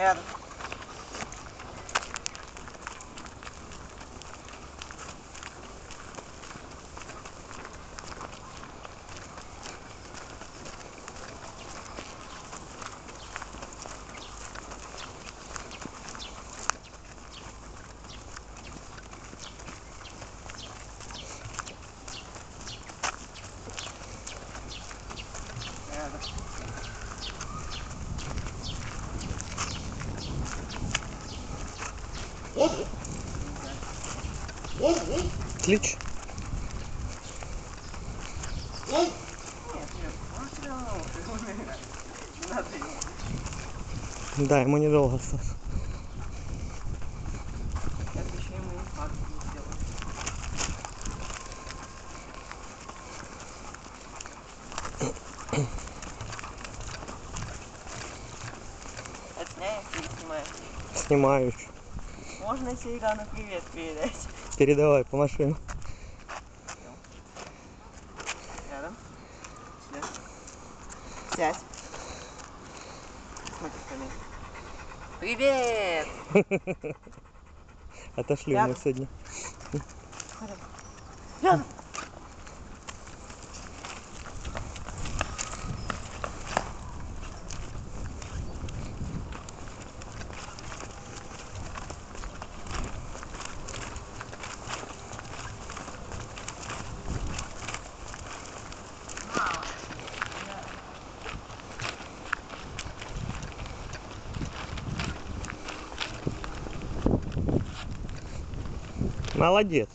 Рядом. Ему. Да, ему недолго осталось. Снимаю еще. Можно Сейгану привет передать. Передавай по машину. Рядом. Сюда. Сядь. Смотри, колени. Привет! Отошли мы Рядом. сегодня. Рядом. Молодец.